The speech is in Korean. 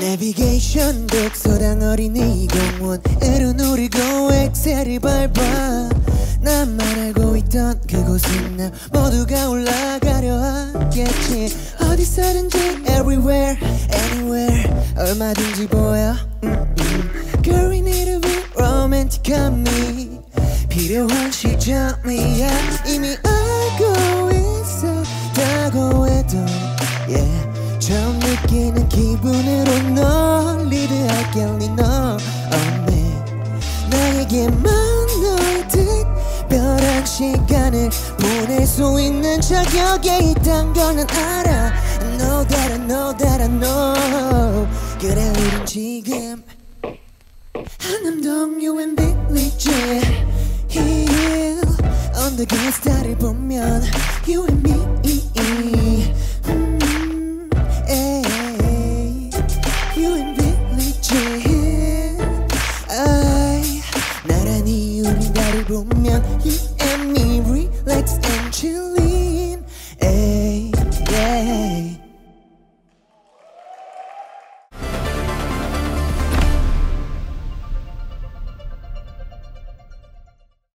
내비게이션 독서당 어린이 공원으로 누리고 엑셀을 밟아. 나만 알고 있던 그곳은 나 모두가 올라가려 하겠지. 어디서든지 everywhere anywhere. 얼마든지 보여. 음, 음. Girl we need to be romantic on me 필요한 시점이야. 이미 알고 있었다고 해도 yeah. 처음 느끼는 기분으로 널 리드할게 only 너. 없네 나에게만 너의 특별한 시간을 보낼 수 있는 자격이 있단 걸난 알아. I know that I know that I know. 그래 우린 지금 한남동 유엔 빌리지 Here 언덕의 스타를 보면 You and me 나란